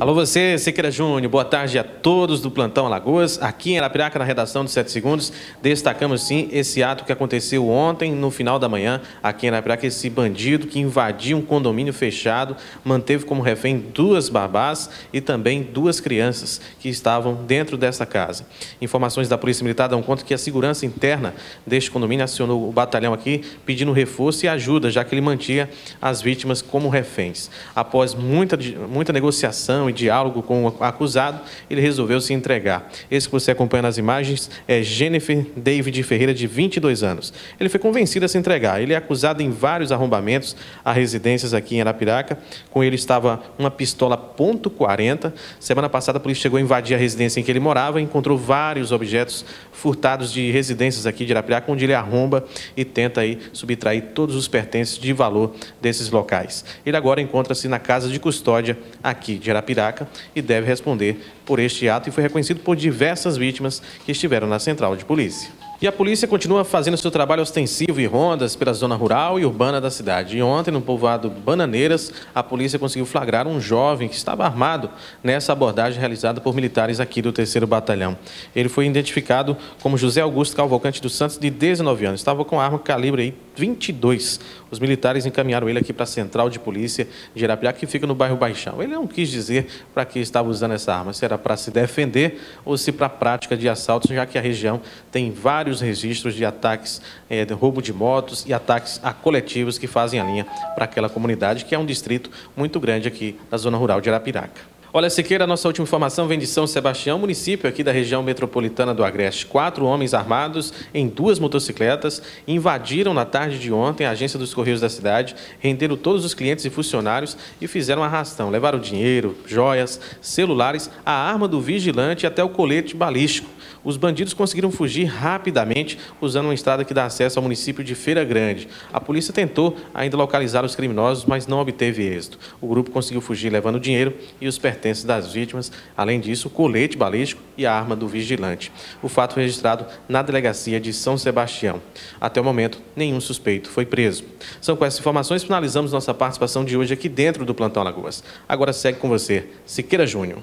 Alô você, Siqueira Júnior, boa tarde a todos do Plantão Alagoas. Aqui em Arapiraca, na redação de 7 Segundos, destacamos sim esse ato que aconteceu ontem, no final da manhã, aqui em Arapiraca, esse bandido que invadiu um condomínio fechado, manteve como refém duas babás e também duas crianças que estavam dentro dessa casa. Informações da Polícia Militar dão conta que a segurança interna deste condomínio acionou o batalhão aqui pedindo reforço e ajuda, já que ele mantinha as vítimas como reféns. Após muita, muita negociação e diálogo com o acusado, ele resolveu se entregar. Esse que você acompanha nas imagens é Jennifer David Ferreira, de 22 anos. Ele foi convencido a se entregar. Ele é acusado em vários arrombamentos a residências aqui em Arapiraca. Com ele estava uma pistola .40. Semana passada a polícia chegou a invadir a residência em que ele morava e encontrou vários objetos furtados de residências aqui de Arapiraca, onde ele arromba e tenta aí subtrair todos os pertences de valor desses locais. Ele agora encontra-se na casa de custódia aqui de Arapiraca E deve responder por este ato e foi reconhecido por diversas vítimas que estiveram na central de polícia. E a polícia continua fazendo seu trabalho ostensivo e rondas pela zona rural e urbana da cidade. E ontem, no povoado Bananeiras, a polícia conseguiu flagrar um jovem que estava armado nessa abordagem realizada por militares aqui do 3 Batalhão. Ele foi identificado como José Augusto Calvocante dos Santos, de 19 anos. Estava com arma calibre 22. Os militares encaminharam ele aqui para a central de polícia de Arapiraca, que fica no bairro Baixão. Ele não quis dizer para que estava usando essa arma, se era para se defender ou se para a prática de assaltos, já que a região tem vários vários registros de ataques, é, de roubo de motos e ataques a coletivos que fazem a linha para aquela comunidade, que é um distrito muito grande aqui na zona rural de Arapiraca. Olha, Siqueira, nossa última informação vem de São Sebastião, município aqui da região metropolitana do Agreste. Quatro homens armados em duas motocicletas invadiram na tarde de ontem a agência dos Correios da cidade, renderam todos os clientes e funcionários e fizeram arrastão. Levaram dinheiro, joias, celulares, a arma do vigilante e até o colete balístico. Os bandidos conseguiram fugir rapidamente usando uma estrada que dá acesso ao município de Feira Grande. A polícia tentou ainda localizar os criminosos, mas não obteve êxito. O grupo conseguiu fugir levando dinheiro e os pertences das vítimas, além disso, o colete balístico e a arma do vigilante. O fato foi registrado na delegacia de São Sebastião. Até o momento, nenhum suspeito foi preso. São com essas informações finalizamos nossa participação de hoje aqui dentro do Plantão Lagoas. Agora segue com você, Siqueira Júnior.